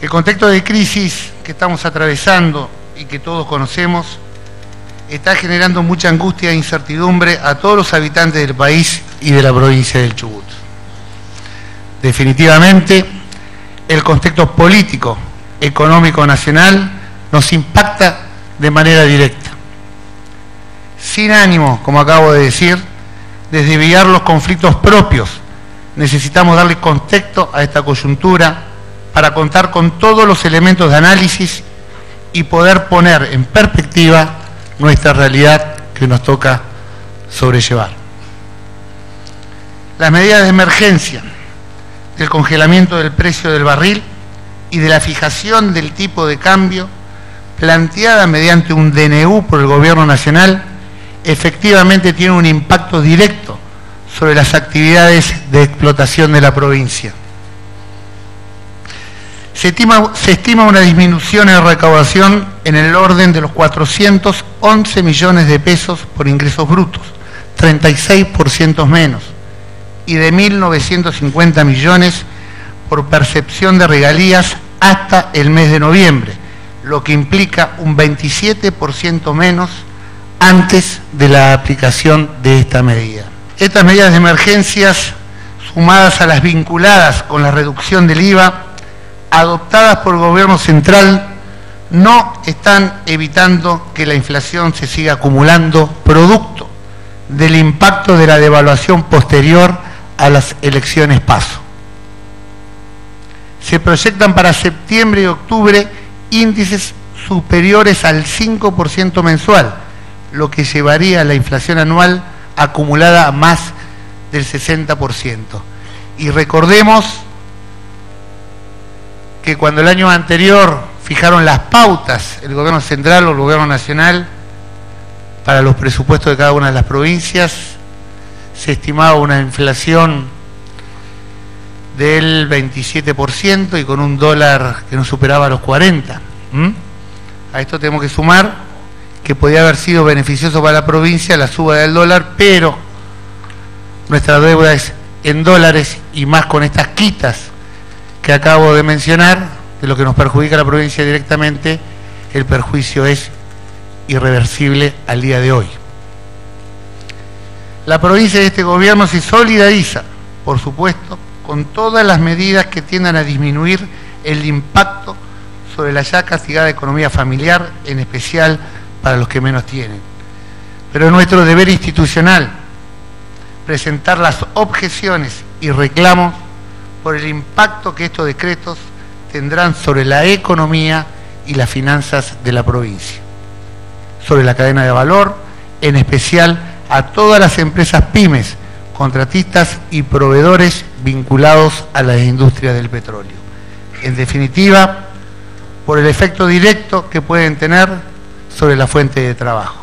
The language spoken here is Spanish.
El contexto de crisis que estamos atravesando y que todos conocemos está generando mucha angustia e incertidumbre a todos los habitantes del país y de la provincia del Chubut. Definitivamente, el contexto político, económico nacional nos impacta de manera directa. Sin ánimo, como acabo de decir, de desviar los conflictos propios, necesitamos darle contexto a esta coyuntura para contar con todos los elementos de análisis y poder poner en perspectiva nuestra realidad que nos toca sobrellevar. Las medidas de emergencia del congelamiento del precio del barril y de la fijación del tipo de cambio planteada mediante un DNU por el Gobierno Nacional efectivamente tiene un impacto directo sobre las actividades de explotación de la provincia. Se estima, una disminución en recaudación en el orden de los 411 millones de pesos por ingresos brutos, 36% menos, y de 1.950 millones por percepción de regalías hasta el mes de noviembre, lo que implica un 27% menos antes de la aplicación de esta medida. Estas medidas de emergencias, sumadas a las vinculadas con la reducción del IVA, adoptadas por el gobierno central no están evitando que la inflación se siga acumulando producto del impacto de la devaluación posterior a las elecciones paso. Se proyectan para septiembre y octubre índices superiores al 5% mensual, lo que llevaría a la inflación anual acumulada a más del 60%. Y recordemos que cuando el año anterior fijaron las pautas el gobierno central o el gobierno nacional para los presupuestos de cada una de las provincias, se estimaba una inflación del 27% y con un dólar que no superaba los 40. A esto tenemos que sumar que podía haber sido beneficioso para la provincia la suba del dólar, pero nuestra deuda es en dólares y más con estas quitas que acabo de mencionar, de lo que nos perjudica a la provincia directamente, el perjuicio es irreversible al día de hoy. La provincia de este gobierno se solidariza, por supuesto, con todas las medidas que tiendan a disminuir el impacto sobre la ya castigada economía familiar, en especial para los que menos tienen. Pero es nuestro deber institucional presentar las objeciones y reclamos por el impacto que estos decretos tendrán sobre la economía y las finanzas de la provincia, sobre la cadena de valor, en especial a todas las empresas pymes, contratistas y proveedores vinculados a la industria del petróleo. En definitiva, por el efecto directo que pueden tener sobre la fuente de trabajo.